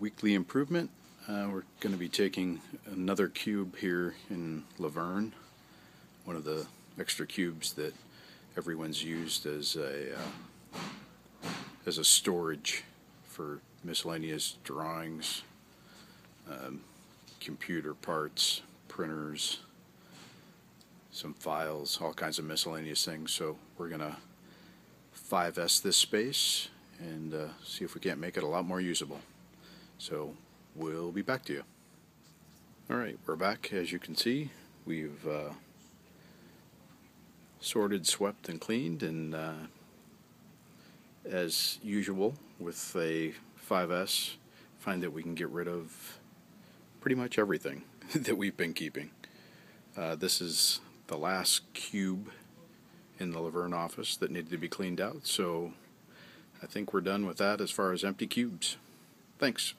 weekly improvement. Uh, we're going to be taking another cube here in Laverne, one of the extra cubes that everyone's used as a uh, as a storage for miscellaneous drawings, um, computer parts, printers, some files, all kinds of miscellaneous things. So we're going to 5S this space and uh, see if we can't make it a lot more usable. So we'll be back to you. All right, we're back. As you can see, we've uh, sorted, swept, and cleaned, and uh, as usual with a 5S, find that we can get rid of pretty much everything that we've been keeping. Uh, this is the last cube in the Laverne office that needed to be cleaned out, so I think we're done with that as far as empty cubes. Thanks.